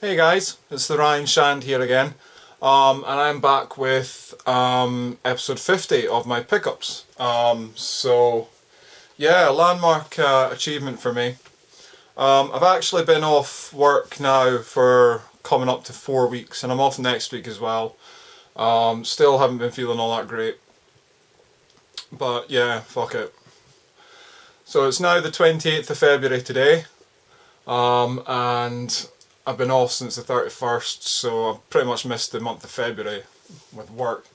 Hey guys, it's the Ryan Shand here again, um, and I'm back with um, episode 50 of my pickups. Um, so, yeah, landmark uh, achievement for me. Um, I've actually been off work now for coming up to four weeks, and I'm off next week as well. Um, still haven't been feeling all that great, but yeah, fuck it. So it's now the 28th of February today, um, and I've been off since the 31st, so I've pretty much missed the month of February with work.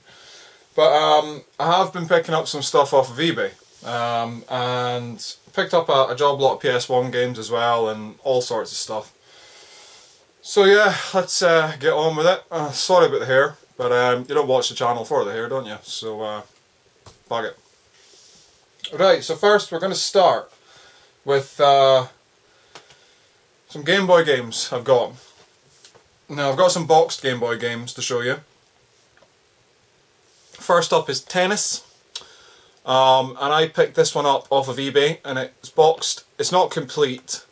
But um, I have been picking up some stuff off of eBay, um, and picked up a, a job lot of PS1 games as well, and all sorts of stuff. So yeah, let's uh, get on with it. Uh, sorry about the hair, but um, you don't watch the channel for the hair, don't you? So, uh, bag it. Right, so first we're going to start with uh, some Game Boy games I've got. Now I've got some boxed Game Boy games to show you. First up is Tennis. Um, and I picked this one up off of eBay and it's boxed. It's not complete.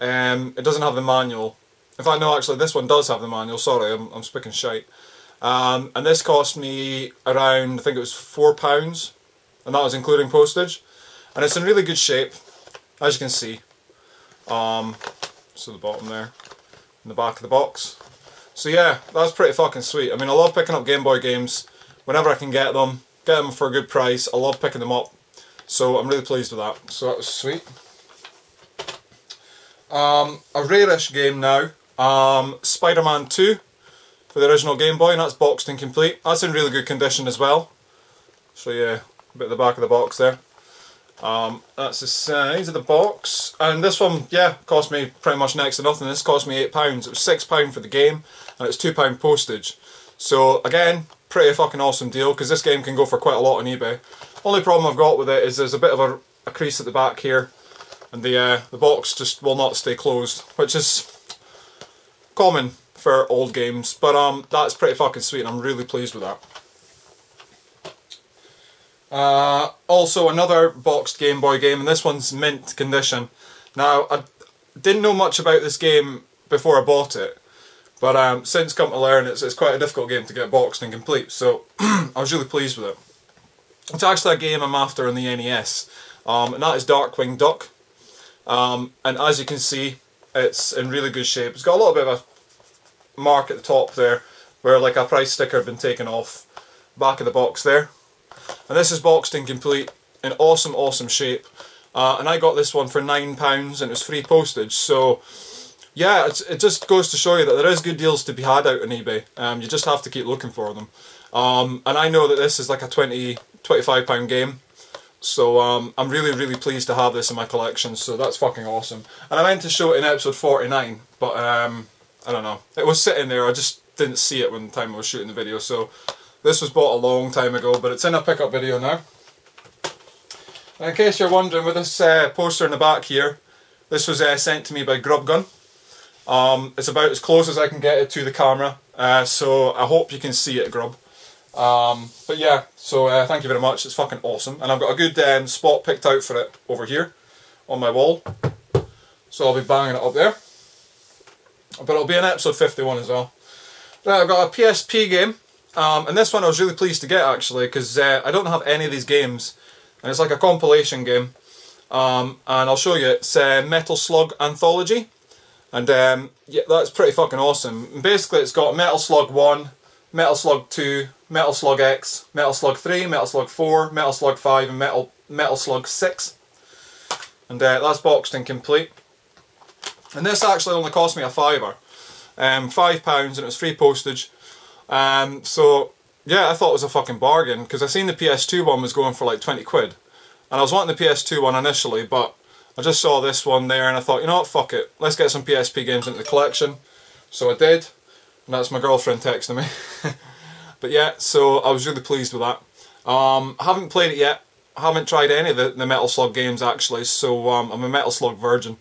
Um, it doesn't have the manual. In fact, no, actually this one does have the manual. Sorry, I'm, I'm speaking shite. Um, and this cost me around, I think it was £4 and that was including postage. And it's in really good shape, as you can see. Um, so the bottom there, in the back of the box. So yeah, that's pretty fucking sweet. I mean, I love picking up Game Boy games whenever I can get them. Get them for a good price. I love picking them up. So I'm really pleased with that. So that was sweet. Um, a rarish game now. Um, Spider-Man 2 for the original Game Boy, and that's boxed and complete. That's in really good condition as well. So yeah, a bit of the back of the box there. Um, that's the size of the box. And this one, yeah, cost me pretty much next to nothing. This cost me £8. It was £6 for the game, and it's £2 postage. So again, pretty fucking awesome deal, because this game can go for quite a lot on eBay. Only problem I've got with it is there's a bit of a, a crease at the back here, and the, uh, the box just will not stay closed, which is common for old games. But um, that's pretty fucking sweet, and I'm really pleased with that. Uh, also another boxed Game Boy game, and this one's mint condition. Now, I didn't know much about this game before I bought it, but um, since come to learn, it's, it's quite a difficult game to get boxed and complete, so I was really pleased with it. It's actually a game I'm after on the NES, um, and that is Darkwing Duck. Um, and as you can see, it's in really good shape. It's got a little bit of a mark at the top there, where like a price sticker had been taken off back of the box there. And this is boxed and complete in awesome, awesome shape. Uh, and I got this one for £9 and it was free postage. So, yeah, it just goes to show you that there is good deals to be had out on eBay. Um, you just have to keep looking for them. Um, and I know that this is like a 20, £25 game. So um, I'm really, really pleased to have this in my collection. So that's fucking awesome. And I meant to show it in episode 49, but um, I don't know. It was sitting there. I just didn't see it when the time I was shooting the video. So this was bought a long time ago, but it's in a pickup video now. And in case you're wondering, with this uh, poster in the back here, this was uh, sent to me by Grubgun. Um, it's about as close as I can get it to the camera, uh, so I hope you can see it, Grub. Um, but yeah, so uh, thank you very much, it's fucking awesome. And I've got a good um, spot picked out for it over here on my wall. So I'll be banging it up there. But it'll be in episode 51 as well. Right, I've got a PSP game. Um, and this one I was really pleased to get actually because uh, I don't have any of these games and it's like a compilation game. Um, and I'll show you. It's uh, Metal Slug Anthology. And um, yeah that's pretty fucking awesome. And basically it's got Metal Slug 1, Metal Slug 2, Metal Slug X, Metal Slug 3, Metal Slug 4, Metal Slug 5 and Metal, Metal Slug 6 and uh, that's boxed and complete. And this actually only cost me a fiver. Um, five pounds and it was free postage um, so yeah, I thought it was a fucking bargain because I seen the PS2 one was going for like 20 quid. And I was wanting the PS2 one initially, but I just saw this one there and I thought, you know what, fuck it. Let's get some PSP games into the collection. So I did. And that's my girlfriend texting me. but yeah, so I was really pleased with that. Um, haven't played it yet. Haven't tried any of the, the Metal Slug games actually, so um, I'm a Metal Slug virgin.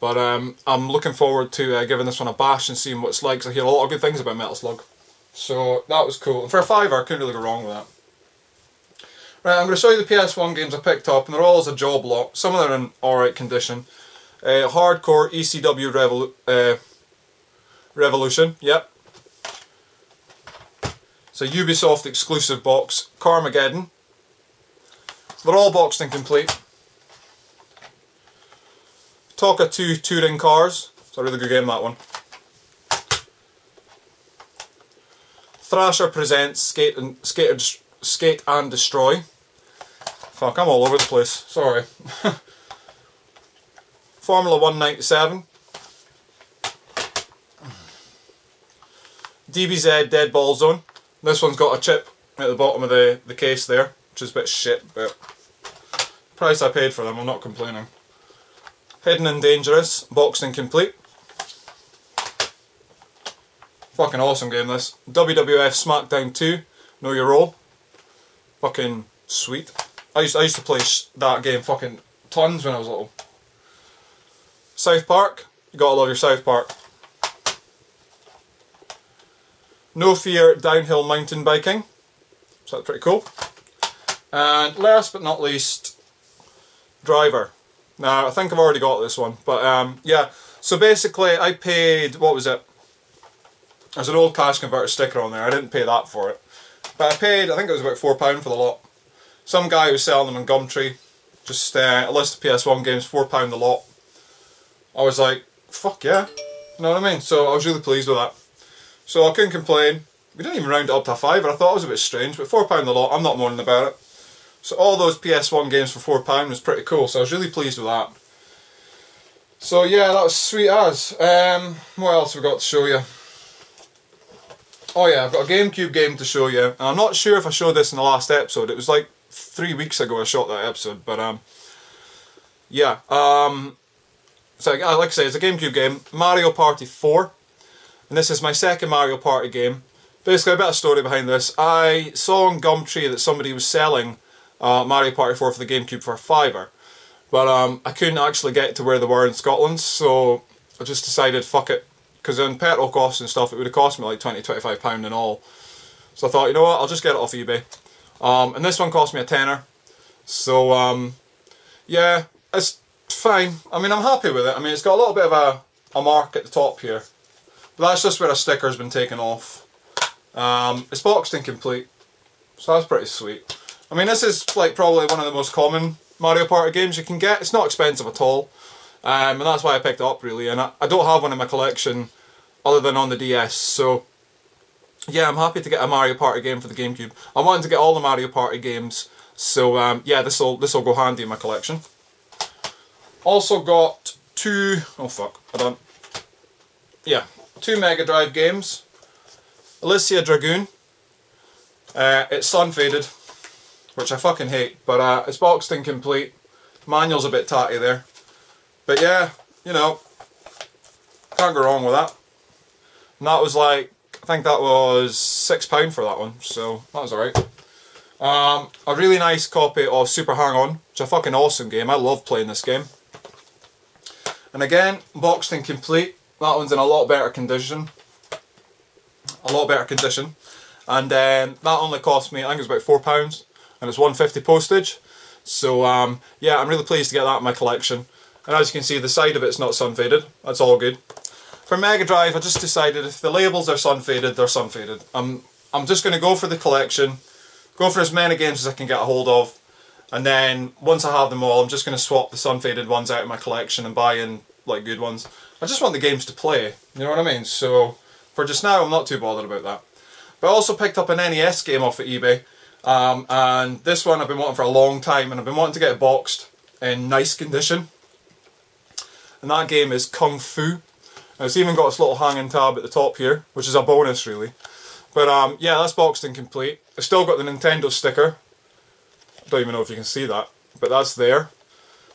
But um, I'm looking forward to uh, giving this one a bash and seeing what it's like, I hear a lot of good things about Metal Slug. So that was cool. And for a fiver, I couldn't really go wrong with that. Right, I'm going to show you the PS1 games I picked up, and they're all as a job lot. Some of them are in alright condition. Uh, hardcore ECW Revol uh, Revolution, yep. It's a Ubisoft exclusive box, Carmageddon. They're all boxed and complete. TOCA 2 Touring Cars. It's a really good game, that one. Thrasher presents Skate and Skate, and, Skate and Destroy. Fuck, I'm all over the place. Sorry. Formula 197. DBZ Dead Ball Zone. This one's got a chip at the bottom of the, the case there, which is a bit shit, but price I paid for them, I'm not complaining. Hidden and Dangerous, boxed and complete. Fucking awesome game this. WWF SmackDown 2, Know Your Role. Fucking sweet. I used, I used to play that game fucking tons when I was little. South Park, you gotta love your South Park. No Fear Downhill Mountain Biking, so that's pretty cool. And last but not least, Driver. Now, I think I've already got this one, but um, yeah. So basically, I paid, what was it? There's an old cash converter sticker on there, I didn't pay that for it. But I paid, I think it was about £4 for the lot. Some guy was selling them in Gumtree, just uh, a list of PS1 games, £4 the lot. I was like, fuck yeah. You know what I mean? So I was really pleased with that. So I couldn't complain. We didn't even round it up to a fiver. I thought it was a bit strange, but £4 the lot, I'm not moaning about it. So all those PS1 games for £4 was pretty cool, so I was really pleased with that. So yeah, that was sweet as. Um, what else have we got to show you? Oh yeah, I've got a GameCube game to show you. And I'm not sure if I showed this in the last episode. It was like three weeks ago I shot that episode, but um, yeah. Um, so like I say, it's a GameCube game, Mario Party 4. And this is my second Mario Party game. Basically, a bit of story behind this. I saw on Gumtree that somebody was selling uh, Mario Party 4 for the GameCube for a fiver. But um, I couldn't actually get to where they were in Scotland, so I just decided, fuck it. Because in petrol costs and stuff, it would have cost me like 20 25 pound and all. So I thought, you know what, I'll just get it off eBay. Um, and this one cost me a tenner. So, um, yeah, it's fine. I mean, I'm happy with it. I mean, it's got a little bit of a, a mark at the top here. But that's just where a sticker's been taken off. Um, it's boxed and complete. So that's pretty sweet. I mean, this is like probably one of the most common Mario Party games you can get. It's not expensive at all. Um, and that's why I picked it up really. And I, I don't have one in my collection other than on the DS. So yeah, I'm happy to get a Mario Party game for the GameCube. I wanted to get all the Mario Party games. So um, yeah, this will this will go handy in my collection. Also got two, oh fuck, I don't, yeah, two Mega Drive games. Alisia Dragoon. Uh, it's sun faded which I fucking hate, but uh, it's boxed and complete. Manual's a bit tatty there. But yeah, you know, can't go wrong with that. And that was like, I think that was £6 for that one, so that was alright. Um, a really nice copy of Super Hang-On, which is a fucking awesome game. I love playing this game. And again, boxed and complete. That one's in a lot better condition. A lot better condition. And um, that only cost me, I think it was about £4 and it's 150 postage. So um, yeah, I'm really pleased to get that in my collection. And as you can see, the side of it's not sun faded. That's all good. For Mega Drive, I just decided if the labels are sun faded, they're sun faded. I'm I'm just going to go for the collection, go for as many games as I can get a hold of, and then once I have them all, I'm just going to swap the sun faded ones out of my collection and buy in like good ones. I just want the games to play. You know what I mean? So for just now, I'm not too bothered about that. But I also picked up an NES game off of eBay um, and this one I've been wanting for a long time and I've been wanting to get it boxed in nice condition. And that game is Kung Fu. And it's even got this little hanging tab at the top here, which is a bonus really. But um, yeah, that's boxed and complete. It's still got the Nintendo sticker. Don't even know if you can see that, but that's there.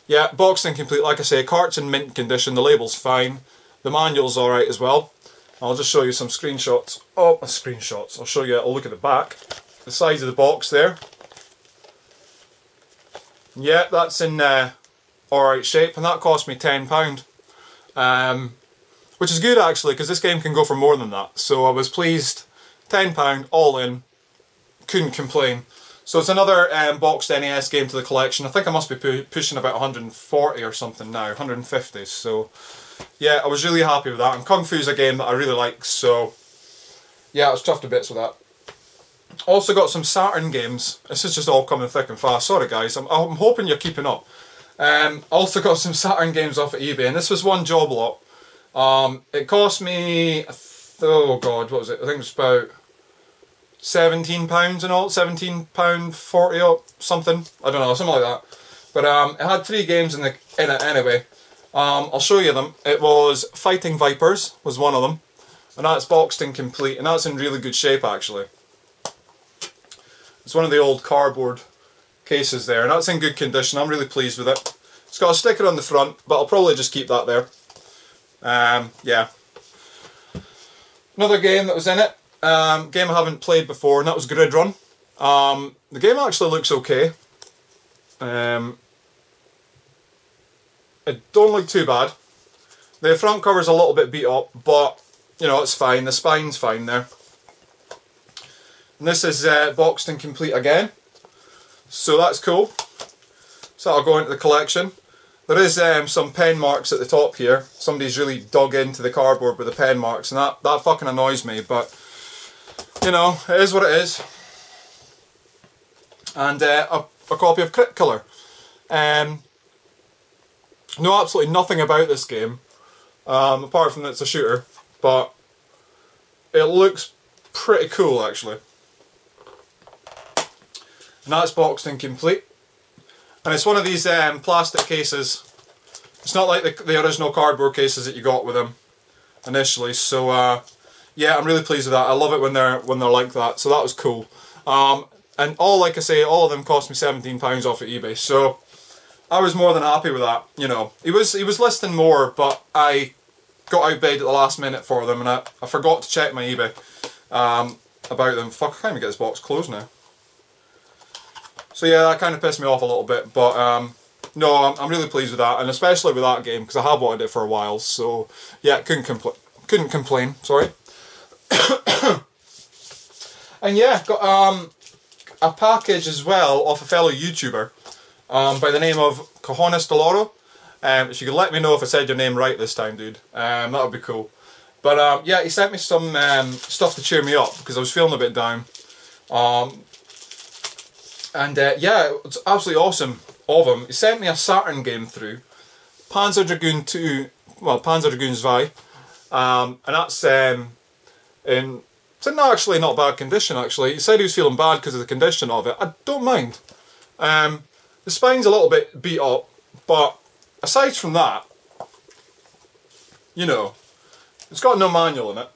Yeah, boxed and complete, like I say, cart's in mint condition, the label's fine. The manual's alright as well. I'll just show you some screenshots. Oh, screenshots. I'll show you a look at the back the size of the box there. Yeah, that's in uh, alright shape and that cost me £10. Um, which is good actually because this game can go for more than that. So I was pleased. £10 all in. Couldn't complain. So it's another um, boxed NES game to the collection. I think I must be pu pushing about 140 or something now, 150. So yeah, I was really happy with that. And Kung Fu's a game that I really like, so yeah, I was chuffed to bits with that. Also got some Saturn games. This is just all coming thick and fast. Sorry guys, I'm, I'm hoping you're keeping up. Um, also got some Saturn games off at eBay, and this was one job lot. Um, it cost me, oh god, what was it? I think it was about seventeen pounds and all, seventeen pound forty or something. I don't know, something like that. But um, it had three games in the in it anyway. Um, I'll show you them. It was Fighting Vipers was one of them, and that's boxed and complete, and that's in really good shape actually. It's one of the old cardboard cases there, and that's in good condition. I'm really pleased with it. It's got a sticker on the front, but I'll probably just keep that there. Um, yeah. Another game that was in it, um, game I haven't played before, and that was Grid Run. Um, the game actually looks okay. Um, it don't look too bad. The front cover's a little bit beat up, but you know it's fine. The spine's fine there. And this is uh, boxed and complete again, so that's cool. So that'll go into the collection. There is um, some pen marks at the top here. Somebody's really dug into the cardboard with the pen marks, and that, that fucking annoys me, but you know, it is what it is. And uh, a, a, copy of Crit Killer. Um, know absolutely nothing about this game, um, apart from that it's a shooter, but it looks pretty cool actually. And that's boxed and complete. And it's one of these um, plastic cases. It's not like the, the original cardboard cases that you got with them initially. So uh, yeah, I'm really pleased with that. I love it when they're when they're like that. So that was cool. Um, and all, like I say, all of them cost me £17 off at eBay. So I was more than happy with that. You know, he was he was listing more, but I got outbid at the last minute for them, and I, I forgot to check my eBay um, about them. Fuck, I can't even get this box closed now. So yeah, that kind of pissed me off a little bit, but um, no, I'm, I'm, really pleased with that, and especially with that game because I have wanted it for a while. So yeah, couldn't compl couldn't complain. Sorry. and yeah, got um, a package as well off a fellow YouTuber um, by the name of Cojones Deloro. Um, if you could let me know if I said your name right this time, dude, um, that would be cool. But um, yeah, he sent me some um, stuff to cheer me up because I was feeling a bit down. Um, and uh, yeah, it's absolutely awesome of him. He sent me a Saturn game through, Panzer Dragoon 2, well, Panzer Dragoon Zwei, um, and that's um, in, it's in actually not bad condition actually. He said he was feeling bad because of the condition of it. I don't mind. Um, the spine's a little bit beat up, but aside from that, you know, it's got no manual in it.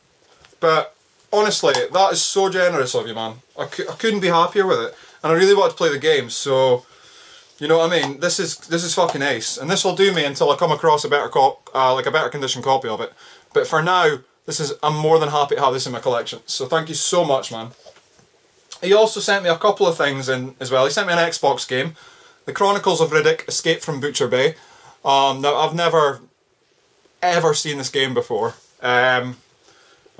But honestly, that is so generous of you, man. I, I couldn't be happier with it and I really want to play the game, so you know what I mean. This is this is fucking ace, and this will do me until I come across a better cop, uh, like a better condition copy of it. But for now, this is I'm more than happy to have this in my collection. So thank you so much, man. He also sent me a couple of things in as well. He sent me an Xbox game, The Chronicles of Riddick: Escape from Butcher Bay. Um, now I've never ever seen this game before. Um,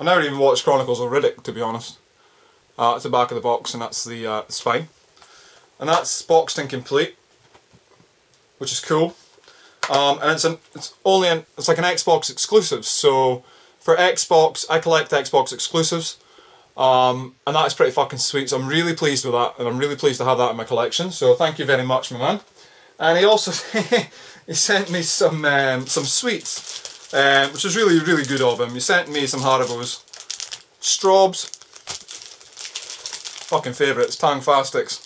I never even watched Chronicles of Riddick, to be honest. Uh, it's the back of the box and that's the uh, spine. And that's boxed and complete, which is cool. Um, and it's an, it's only an, it's like an Xbox exclusive. So for Xbox, I collect Xbox exclusives, um, and that is pretty fucking sweet. So I'm really pleased with that, and I'm really pleased to have that in my collection. So thank you very much, my man. And he also he sent me some um, some sweets, um, which was really really good of him. He sent me some Haribo's, Strawbs, Fucking favourites, Tangfastics.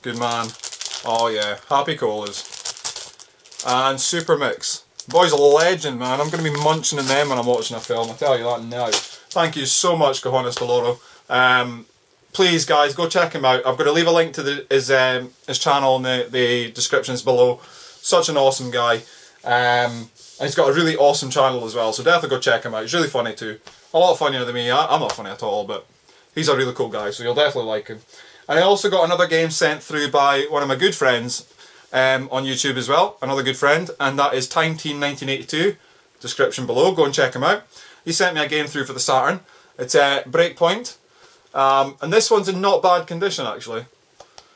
Good man. Oh yeah, Happy Colas. And Super Mix. Boy's a legend, man. I'm going to be munching on them when I'm watching a film, I tell you that now. Thank you so much, Cojones Deloro. Um, please, guys, go check him out. I've got to leave a link to the, his um, his channel in the, the descriptions below. Such an awesome guy. Um, and he's got a really awesome channel as well, so definitely go check him out. He's really funny too. A lot funnier than me. I, I'm not funny at all, but He's a really cool guy, so you'll definitely like him. And I also got another game sent through by one of my good friends um, on YouTube as well, another good friend, and that is Time Team 1982. Description below, go and check him out. He sent me a game through for the Saturn. It's uh, Breakpoint, um, and this one's in not bad condition actually.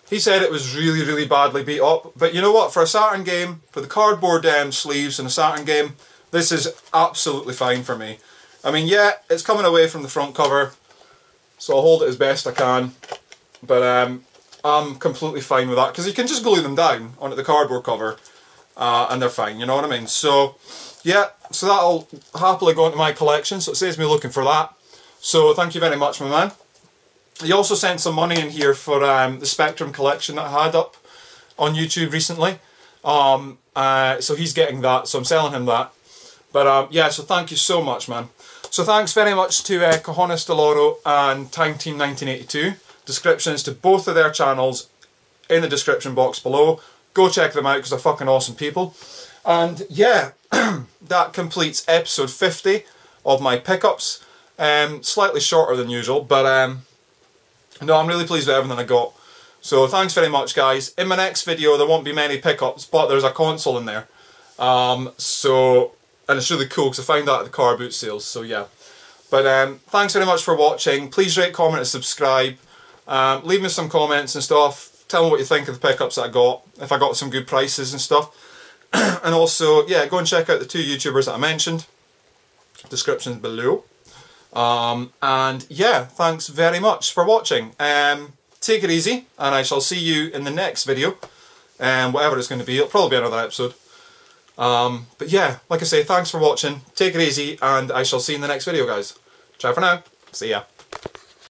He said it was really, really badly beat up, but you know what? For a Saturn game, for the cardboard um, sleeves and a Saturn game, This is absolutely fine for me. I mean, yeah, it's coming away from the front cover, so I'll hold it as best I can. But um, I'm completely fine with that because you can just glue them down onto the cardboard cover uh, and they're fine, you know what I mean? So, yeah, so that'll happily go into my collection, so it saves me looking for that. So thank you very much, my man. He also sent some money in here for um, the Spectrum collection that I had up on YouTube recently. Um, uh, so he's getting that, so I'm selling him that. But um, yeah, so thank you so much, man. So thanks very much to uh, Cojones Del Oro and Time Team 1982. Descriptions to both of their channels in the description box below. Go check them out because they're fucking awesome people. And yeah, that completes episode 50 of my pickups. Um, slightly shorter than usual, but um, no, I'm really pleased with everything I got. So thanks very much, guys. In my next video, there won't be many pickups, but there's a console in there. Um, so, and it's really cool because I found that at the car boot sales. So yeah. But um, thanks very much for watching. Please rate, comment, and subscribe. Um, leave me some comments and stuff. Tell me what you think of the pickups that I got. If I got some good prices and stuff. and also, yeah, go and check out the two YouTubers that I mentioned. Descriptions below. Um, and yeah, thanks very much for watching. Um, take it easy, and I shall see you in the next video. And um, whatever it's going to be, it'll probably be another episode. Um, but yeah, like I say, thanks for watching. Take it easy, and I shall see you in the next video, guys. Ciao for now. See ya.